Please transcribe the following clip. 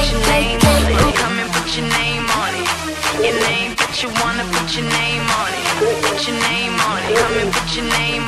put your name on it. Come and put your name on it. Your name, but you wanna put your name on it. Put your name on it. Come and put your name